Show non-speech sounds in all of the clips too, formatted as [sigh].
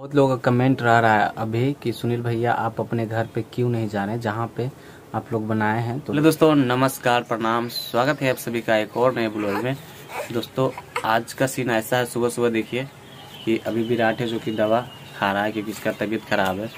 बहुत लोगों का कमेंट रह रहा है अभी कि सुनील भैया, आप अपने घर पे क्यों नहीं जा रहे जहाँ पे आप लोग बनाए हैं तो दोस्तों, नमस्कार, प्रणाम। स्वागत है आप सभी का एक और नए ब्लॉग में। दोस्तों, आज का सीन ऐसा है सुबह सुबह देखिए कि अभी विराट है जो कि दवा खा रहा है, क्योंकि इसका तबीयत खराब है।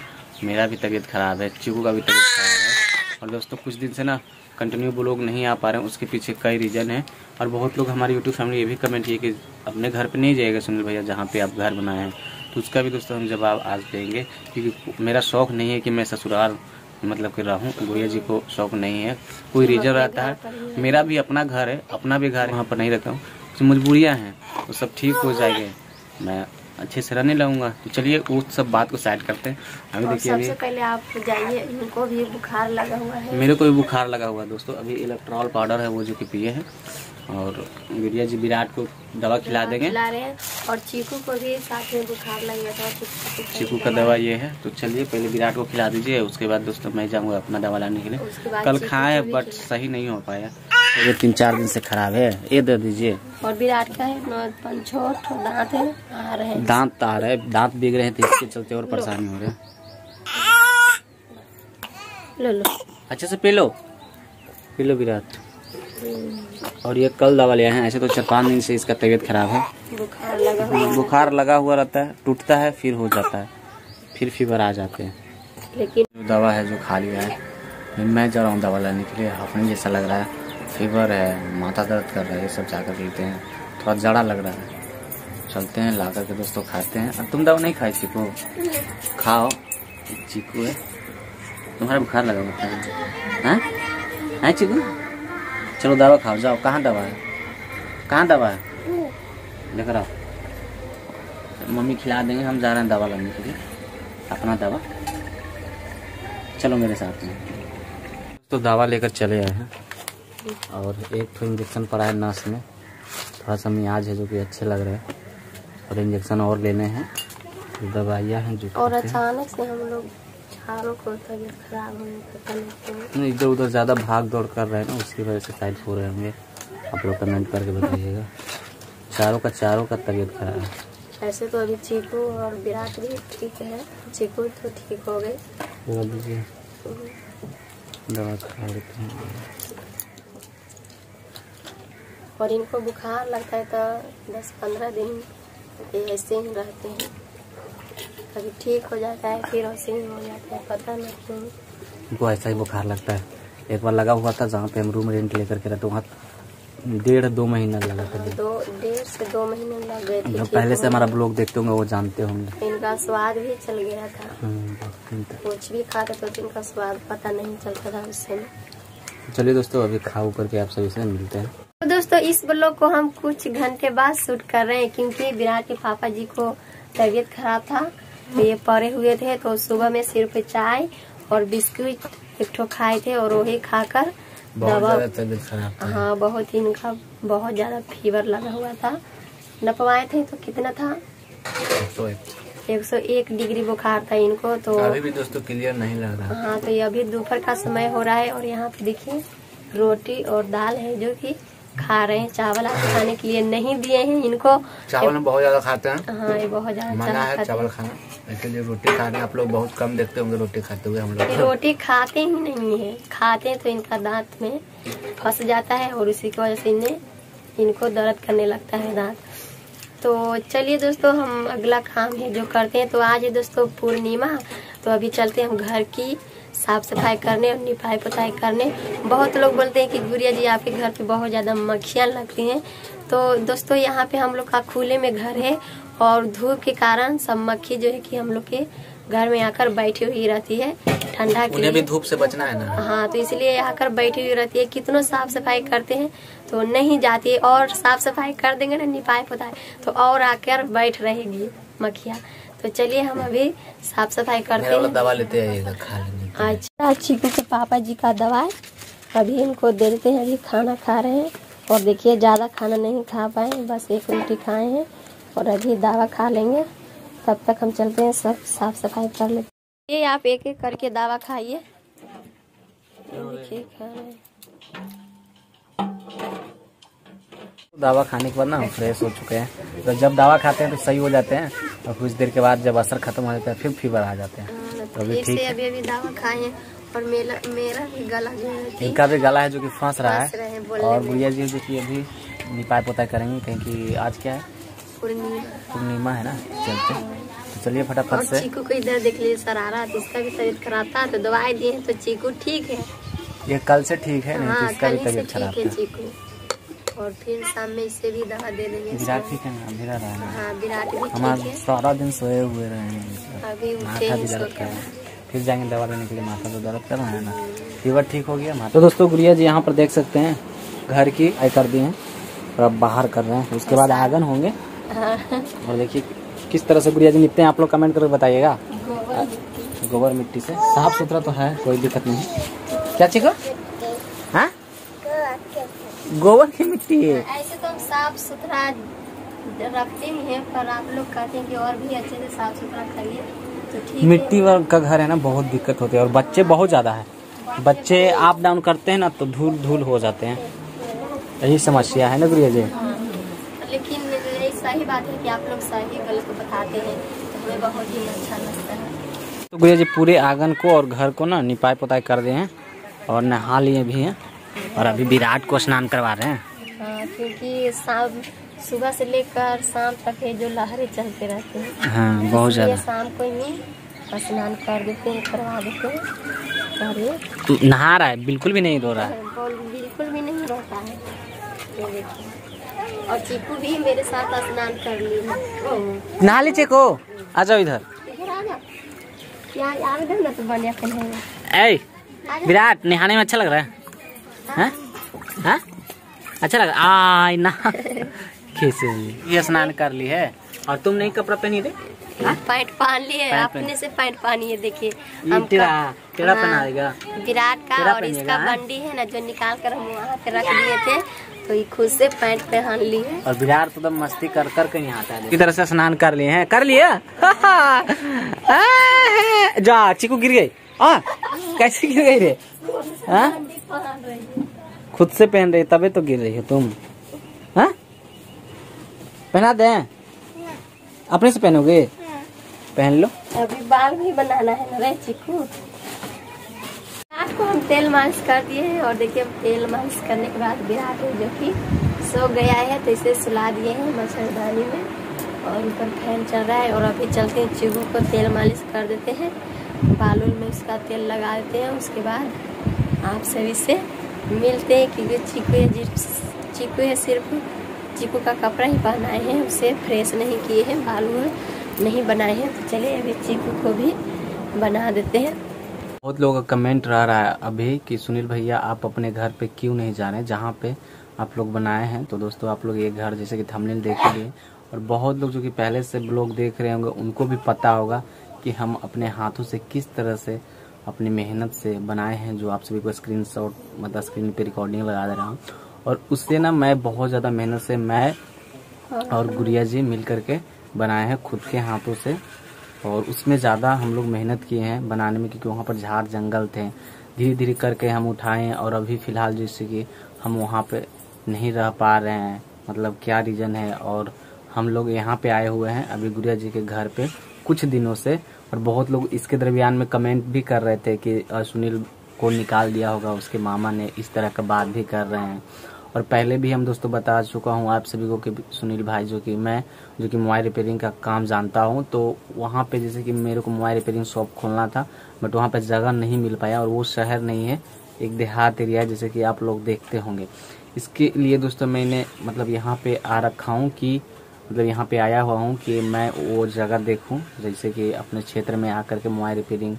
मेरा भी तबीयत खराब है, चिकू का भी तबीयत खराब है। और दोस्तों, कुछ दिन से ना कंटिन्यू ब्लॉग नहीं आ पा रहे हैं, उसके पीछे कई रीज़न है। और बहुत लोग हमारे यूट्यूब फैमिली ये भी कमेंट किए कि अपने घर पर नहीं जाएगा सुनील भैया, जहाँ पे आप घर बनाए हैं। तो उसका भी दोस्तों हम जवाब आज देंगे क्योंकि मेरा शौक नहीं है कि मैं ससुराल मतलब कि रहूँ गुड़िया जी को शौक नहीं है। कोई रीजन रहता है मेरा भी अपना घर है अपना भी घर वहाँ पर नहीं रहता हूँ। कुछ मजबूरियाँ हैं वो सब ठीक हो जाएँगे। मैं अच्छे से रहने लगूँगा। तो चलिए उस सब बात को साइड करते हैं। अभी देखिए सबसे अभी पहले आप जाइए इनको भी बुखार लगा हुआ है। मेरे को भी बुखार लगा हुआ है दोस्तों। अभी इलेक्ट्रॉल पाउडर है वो जो कि पिए हैं। और गुड़िया जी विराट को दवा खिला देंगे। खिला रहे हैं और चीकू को भी साथ में बुखार लग गया था तो चीकू का दवा ये है तो चलिए पहले विराट को खिला दीजिए उसके बाद दोस्तों मैं जाऊँगा अपना दवा लाने के लिए। कल खाए बट सही नहीं हो पाया। ये तीन चार दिन से खराब है ये दे दीजिए। और विराट का है नौ पाँच दांत है आ रहे हैं। दांत आ रहे दांत बिग रहे थे इसके चलते और परेशानी हो रहे हैं। लो लो। अच्छे से पी लो। पी लो विराट। और ये कल दवा लिया है ऐसे तो चार पाँच दिन से इसका तबीयत खराब है। बुखार लगा हुआ बुखार लगा हुआ रहता है टूटता है फिर हो जाता है फिर फीवर आ जाते हैं। लेकिन जो दवा है जो खा लिया है मैं जा रहा हूँ दवा लेने के लिए अपने जैसा लग रहा है फीवर है माथा दर्द कर रहा है ये सब जाकर लेते हैं। थोड़ा जड़ा लग रहा है। चलते हैं ला करके दोस्तों खाते हैं। अब तुम दवा नहीं खाए चीकू? खाओ चीकू है। तुम्हारा बुखार लगा हुआ है। हाँ? हैं चीकू? चलो दवा खाओ जाओ। कहाँ दवा है? कहाँ दवा है? लेकर आओ मम्मी खिला देंगे हम जा रहे हैं दवा लाने के लिए। अपना दवा। चलो मेरे साथ में। तो दवा लेकर चले आए हैं। और एक तो इंजेक्शन पड़ा है नस में थोड़ा सा मियाज है जो कि अच्छे लग रहे हैं। और इंजेक्शन और लेने हैं। तो दवाइयाँ हैं जो और अचानक से हम लोग चारों खराब होने का कनेक्ट नहीं, इधर उधर ज़्यादा भाग दौड़ कर रहे हैं ना उसकी वजह से शायद हो रहे होंगे। आप लोग कमेंट करके बताइएगा। चारों का चारों का तबीयत खराब है। ऐसे तो अभी चीकू और विराट भी ठीक है। चीकू तो ठीक हो गए। दवा खा लेते हैं। और इनको बुखार लगता है तो दस पंद्रह दिन ऐसे ही रहते हैं। कभी ठीक हो जाता है फिर ऐसे ही हो जाता है पता नहीं क्यों। उनको ऐसा ही बुखार लगता है। एक बार लगा हुआ था जहाँ पे हम रूम रेंट लेकर के रहते वहाँ डेढ़ दो महीना लगा था। दो डेढ़ से दो महीने लग गए थे जो पहले से हमारा ब्लॉग देखते होंगे वो जानते होंगे। इनका स्वाद भी चल गया था। दिन तक। कुछ भी खाते तो इनका स्वाद पता नहीं चलता था उस समय। चलिए दोस्तों अभी खा ऊपर के आप सभी से मिलते हैं। तो दोस्तों इस ब्लॉग को हम कुछ घंटे बाद शूट कर रहे हैं क्योंकि विराट के पापा जी को तबीयत खराब था। तो ये पड़े हुए थे तो सुबह में सिर्फ़ चाय और बिस्कुट एक ठो खाए थे और वही खाकर दवा हाँ बहुत ही इनका बहुत ज़्यादा फीवर लगा हुआ था। नपवाए थे तो कितना था? एक सौ एक डिग्री बुखार था इनको तो अभी भी दोस्तों क्लियर नहीं लग रहा। हाँ तो ये अभी दोपहर का समय हो रहा है और यहाँ पे देखिए रोटी और दाल है जो कि खा रहे हैं। चावल आप खाने के लिए नहीं दिए हैं इनको। चावल हम बहुत ज़्यादा खाते हैं। हाँ ये बहुत ज़्यादा है खाते चावल खाना। इसलिए रोटी खा रहे हैं आप लोग बहुत कम देखते होंगे, रोटी खाते हुए हम लोग। रोटी खाते ही नहीं है। खाते तो इनका दांत में फंस जाता है और उसी की वजह से इन्हें, इनको दर्द करने लगता है दांत। तो चलिए दोस्तों, हम अगला काम है जो करते हैं। तो आज है दोस्तों पूर्णिमा तो अभी चलते हैं हम घर की साफ़ सफ़ाई करने और निपाई पुताई करने। बहुत लोग बोलते हैं कि गुड़िया जी, आपके घर पे बहुत ज़्यादा मक्खियाँ लगती हैं। तो दोस्तों, यहाँ पे हम लोग का खुले में घर है और धूप के कारण सब मक्खी जो है कि हम लोग के घर में आकर बैठी हुई रहती है ठंडा के भी लिए। धूप से बचना है ना? हाँ तो इसलिए आकर बैठी हुई रहती है कितनों साफ़ सफ़ाई करते हैं तो नहीं जाती है और साफ़ सफ़ाई कर देंगे ना निपाए पुताए तो और आकर बैठ रहेगी मक्खिया। तो चलिए हम अभी साफ़ सफ़ाई करते हैं। दवा लेते आइएगा खा लेंगे अच्छा चीकू के पापा जी का दवाई अभी इनको दे देते हैं अभी खाना खा रहे हैं और देखिए ज़्यादा खाना नहीं खा पाए बस एक रोटी खाए हैं। और अभी दवा खा लेंगे। तब तक हम चलते हैं सब साफ़ सफ़ाई कर लेते हैं। ये आप एक एक करके दवा खाइए। दवा खाने के बाद ना हम फ्रेश हो चुके हैं। तो जब दवा खाते हैं तो सही हो जाते हैं और कुछ देर के बाद जब असर खत्म हो जाता है फिर फीवर आ जाते हैं। हाँ, तो अभी ठीक है। अभी अभी दवा खाए और मेरा मेरा भी गला जो है इनका भी गला है जो कि फंस रहा है। और। गुड़िया जी जो कि अभी निपाय पोताई करेंगे कहीं कि आज क्या है? पूर्णिमा। पूर्णिमा है ना? चलते तो चलिए फटाफट से। चीकू को इधर देख लीजिए सरारा तो इसका भी तबीयत खराब था तो दवाई दिए तो चीकू ठीक है। ये कल से ठीक है नहीं तो हाँ इसका भी ही तबीयत खराब है चीकू। और फिर शाम में इसे भी दवा दे देंगे विराट ठीक है ना? रहा है हाँ विराट भी हमारा सारा दिन सोए हुए रहे हैं। अभी माथा हैं भी दर्द कर रहा है। फिर जाएँगे दवा लेने के लिए माथा तो दर्द कर रहा है ना? फीवर ठीक हो गया? तो दोस्तों गुड़िया जी यहाँ पर देख सकते हैं घर की आई कर दी हैं और अब बाहर कर रहे हैं। उसके बाद आँगन होंगे। हाँ [laughs] और देखिए किस तरह से गुड़िया जी निपते हैं आप लोग कमेंट करके बताइएगा। गोबर मिट्टी। से। साफ़ सुथरा तो है कोई दिक्कत नहीं। क्या चीको हाँ? गोबर की मिट्टी। ऐसे तो हम साफ़ सुथरा रखते ही हैं पर आप लोग कहते हैं कि और भी अच्छे से साफ़ सुथरा करिए तो मिट्टी का घर है ना बहुत दिक्कत होती है और बच्चे बहुत ज़्यादा है। बच्चे अप डाउन करते हैं ना तो धूल धूल हो जाते हैं। यही समस्या है ना गुड़िया जी? हाँ। लेकिन सही बात है कि आप लोग सही गलत बताते हैं तो हमें बहुत ही अच्छा लगता है। तो गुड़िया जी पूरे आँगन को और घर को ना निपाई पोताई कर दिए हैं और नहा लिए भी हैं और अभी विराट को स्नान करवा रहे हैं। हाँ क्योंकि शाम सुबह से लेकर शाम तक ये जो लहरें चलते रहते हैं हाँ बहुत ज़्यादा। शाम को ही स्नान कर देते हैं करवा देते हैं। नहा रहा है बिल्कुल भी नहीं धो रहा है। बिल्कुल भी नहीं रहता है। और चीकू भी मेरे साथ स्नान कर ली नहा लीजिए को आ जाओ इधर। पहने। ए विराट नहाने में अच्छा लग रहा है। हैं? हैं? अच्छा लग रहा आय ना। कैसे ये स्नान कर ली है। और तुम नहीं कपड़ा पहनी रे पैंट पहन लिए अपने से पैंट पहनिए देखिए। हम तेरा तेरा हाँ, पहना विराट का और इसका हाँ? बंडी है ना जो निकाल कर हम वहाँ पे रख दिए थे। तो ये खुद से पैंट पहन ली है। और बिहार तो एकदम मस्ती कर कर के यहाँ आता है। की तरह से स्नान कर लिए हैं। कर लिए? [laughs] जा चीकू गिर गई। आ कैसे गिर गई रे? हाँ खुद से पहन रही तबे तो गिर रही हो तुम। हाँ पहना दे। अपने से पहनोगे? पहन लो। अभी बाल भी बनाना है ना रे चिकू। को हम तेल मालिश कर दिए हैं और देखिए तेल मालिश करने के बाद विराट है जो कि सो गया है तो इसे सुला दिए हैं मच्छरदानी में और ऊपर फ़ैन चल रहा है और अभी चलते हैं चिकू को तेल मालिश कर देते हैं। बालूल में उसका तेल लगा देते हैं, उसके बाद आप सभी से मिलते हैं, क्योंकि चीकू है चीकू है सिर्फ़। चीकू का कपड़ा ही पहनाए हैं, उसे फ्रेश नहीं किए हैं बालू नहीं बनाए हैं। तो चलिए, अभी चीकू को भी बना देते हैं। बहुत लोगों का कमेंट रह रहा है अभी कि सुनील भैया, आप अपने घर पे क्यों नहीं जा रहे हैं? जहाँ पे आप लोग बनाए हैं। तो दोस्तों, आप लोग ये घर, जैसे कि थंबनेल देख लिए और बहुत लोग जो कि पहले से ब्लॉग देख रहे होंगे, उनको भी पता होगा कि हम अपने हाथों से किस तरह से अपनी मेहनत से बनाए हैं, जो आप सभी को स्क्रीन शॉट मतलब स्क्रीन पे रिकॉर्डिंग लगा दे रहा हूँ। और उससे ना मैं बहुत ज़्यादा मेहनत से मैं और गुड़िया जी मिल करके बनाए हैं, खुद के हाथों से। और उसमें ज़्यादा हम लोग मेहनत किए हैं बनाने में, क्योंकि वहाँ पर झाड़ जंगल थे। धीरे धीरे करके हम उठाए और अभी फ़िलहाल जैसे कि हम वहाँ पर नहीं रह पा रहे हैं। मतलब क्या रीज़न है? और हम लोग यहाँ पे आए हुए हैं अभी गुड़िया जी के घर पे कुछ दिनों से। और बहुत लोग इसके दरमियान में कमेंट भी कर रहे थे कि सुनील को निकाल दिया होगा, उसके मामा ने इस तरह का बात भी कर रहे हैं। और पहले भी हम दोस्तों बता चुका हूँ आप सभी को कि सुनील भाई जो कि मैं, जो कि मोबाइल रिपेयरिंग का काम जानता हूँ तो वहाँ पे जैसे कि मेरे को मोबाइल रिपेयरिंग शॉप खोलना था, बट वहाँ पे जगह नहीं मिल पाया और वो शहर नहीं है, एक देहात एरिया जैसे कि आप लोग देखते होंगे। इसके लिए दोस्तों मैंने मतलब यहाँ पे आ रखा हूँ कि मतलब यहाँ पे आया हुआ हूँ कि मैं वो जगह देखूँ, जैसे कि अपने क्षेत्र में आकर के मोबाइल रिपेयरिंग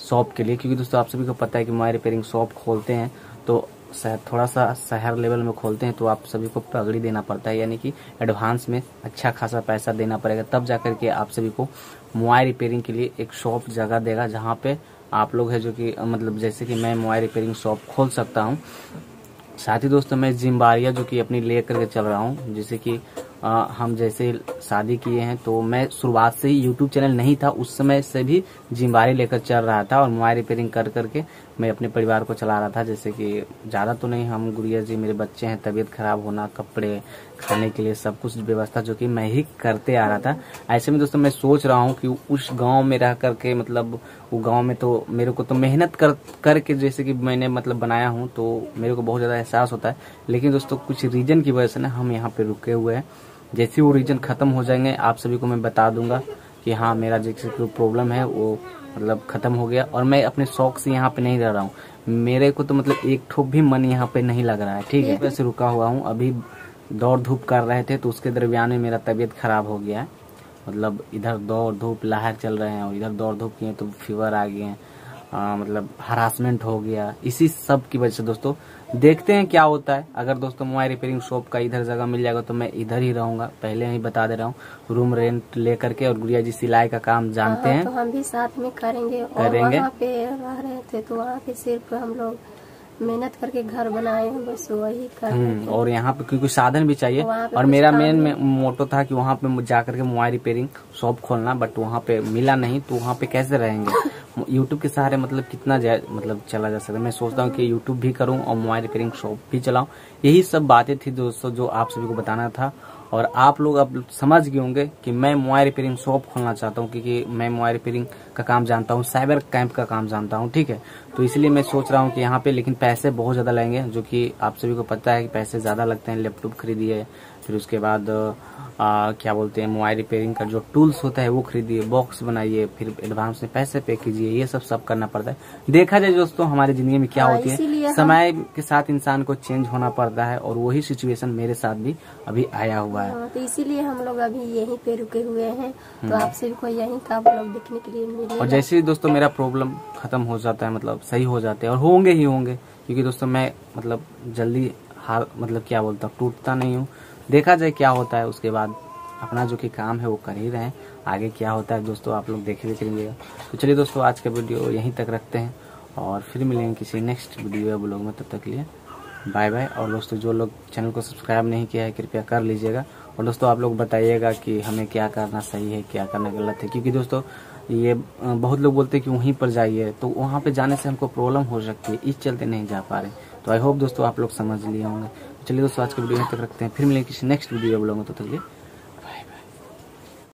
शॉप के लिए, क्योंकि दोस्तों आप सभी को पता है कि मोबाइल रिपेयरिंग शॉप खोलते हैं तो शहर थोड़ा सा शहर लेवल में खोलते हैं तो आप सभी को पगड़ी देना पड़ता है, यानी कि एडवांस में अच्छा खासा पैसा देना पड़ेगा। तब जाकर के आप सभी को मोबाइल रिपेयरिंग के लिए एक शॉप जगह देगा जहाँ पे आप लोग है जो कि मतलब जैसे कि मैं मोबाइल रिपेयरिंग शॉप खोल सकता हूँ। साथ ही दोस्तों, मैं जिम्बारिया जो कि अपनी ले करके चल रहा हूँ, जैसे कि अ, हम जैसे शादी किए हैं तो मैं शुरुआत से ही यूट्यूब चैनल नहीं था उस समय से भी जिम्बारी लेकर चल रहा था और मोबाइल रिपेयरिंग कर करके मैं अपने परिवार को चला रहा था। जैसे कि ज़्यादा तो नहीं हम गुड़िया जी मेरे बच्चे हैं तबीयत खराब होना कपड़े खाने के लिए सब कुछ व्यवस्था जो कि मैं ही करते आ रहा था। ऐसे में दोस्तों मैं सोच रहा हूँ कि उस गाँव में रह करके मतलब वो गाँव में तो मेरे को तो मेहनत कर करके जैसे कि मैंने मतलब बनाया हूँ तो मेरे को बहुत ज़्यादा एहसास होता है। लेकिन दोस्तों कुछ रीजन की वजह से ना हम यहाँ पे रुके हुए हैं। जैसे वो रीजन खत्म हो जाएँगे आप सभी को मैं बता दूँगा कि हाँ मेरा जैसे कोई प्रॉब्लम है वो मतलब खत्म हो गया। और मैं अपने शौक से यहाँ पे नहीं रह रहा हूँ। मेरे को तो मतलब एक ठोप भी मन यहाँ पे नहीं लग रहा है ठीक है? वैसे रुका हुआ हूँ। अभी दौड़ धूप कर रहे थे तो उसके दरमियान में मेरा तबीयत खराब हो गया है। मतलब इधर दौड़ धूप लहर चल रहे हैं और इधर दौड़ धूप किए तो फीवर आ गए हैं। मतलब हरासमेंट हो गया। इसी सब की वजह से दोस्तों देखते हैं क्या होता है। अगर दोस्तों मोबाइल रिपेयरिंग शॉप का इधर जगह मिल जाएगा तो मैं इधर ही रहूँगा। पहले ही बता दे रहा हूँ। रूम रेंट लेकर के और गुड़िया जी सिलाई का काम जानते हाँ, हैं। तो हम भी साथ में करेंगे। और करेंगे। वहाँ पे रह रहे थे तो वहाँ पे सिर्फ़ हम लोग मेहनत करके घर बनाए हैं बस वही कर हम्म, और यहाँ पे क्योंकि साधन भी चाहिए। और मेरा मेन मोटो था कि वहाँ पे जा करके मोबाइल रिपेयरिंग शॉप खोलना बट वहाँ पे मिला नहीं तो वहाँ पे कैसे रहेंगे? यूट्यूब के सहारे मतलब कितना जा, मतलब चला जा सकता है। मैं सोचता हूँ कि यूट्यूब भी करूँ और मोबाइल रिपेयरिंग शॉप भी चलाऊं। यही सब बातें थी दोस्तों जो आप सभी को बताना था। और आप लोग अब समझ गए होंगे कि मैं मोबाइल रिपेयरिंग शॉप खोलना चाहता हूँ क्योंकि मैं मोबाइल रिपेयरिंग का काम जानता हूँ साइबर कैंप का काम जानता हूँ ठीक है? तो इसलिए मैं सोच रहा हूँ कि यहाँ पे लेकिन पैसे बहुत ज़्यादा लगेंगे जो कि आप सभी को पता है कि पैसे ज़्यादा लगते हैं लैपटॉप खरीदिए फिर उसके बाद आ, क्या बोलते हैं मोबाइल रिपेयरिंग का जो टूल्स होता है वो खरीदिए बॉक्स बनाइए फिर एडवांस में पैसे पे कीजिए ये सब सब करना पड़ता है। देखा जाए दोस्तों हमारी ज़िंदगी में क्या हाँ, होती है समय के साथ इंसान को चेंज होना पड़ता है और वही सिचुएशन मेरे साथ भी अभी आया हुआ है। हाँ, तो इसीलिए हम लोग अभी यही पे रुके हुए हैं। तो आप सभी को यहीं का आप लोग देखने के लिए मिले हम्म। और जैसे ही दोस्तों मेरा प्रॉब्लम खत्म हो जाता है मतलब सही हो जाते हैं और होंगे ही होंगे क्योंकि दोस्तों मैं मतलब जल्दी हार मतलब क्या बोलता हूँ टूटता नहीं हूँ। देखा जाए क्या होता है उसके बाद। अपना जो कि काम है वो कर ही रहे हैं। आगे क्या होता है दोस्तों, आप लोग देखे रहिएगा तो चलिए दोस्तों, आज का वीडियो यहीं तक रखते हैं और फिर मिलेंगे किसी नेक्स्ट वीडियो या ब्लॉग में। तब तक के लिए बाय बाय और दोस्तों, जो लोग चैनल को सब्सक्राइब नहीं किया है, कृपया कर लीजिएगा। और दोस्तों, आप लोग बताइएगा कि हमें क्या करना सही है, क्या करना गलत है। क्योंकि दोस्तों, ये बहुत लोग बोलते हैं कि वहीं पर जाइए तो वहाँ पे जाने से हमको प्रॉब्लम हो सकती है। इस चलते नहीं जा पा रहे। तो आई होप दोस्तों, आप लोग समझ लिए होंगे। चलिए दोस्तों, आज के वीडियो यहाँ तक रखते हैं। फिर मिलेंगे किसी नेक्स्ट वीडियो ब्लॉग में तो तक लिए।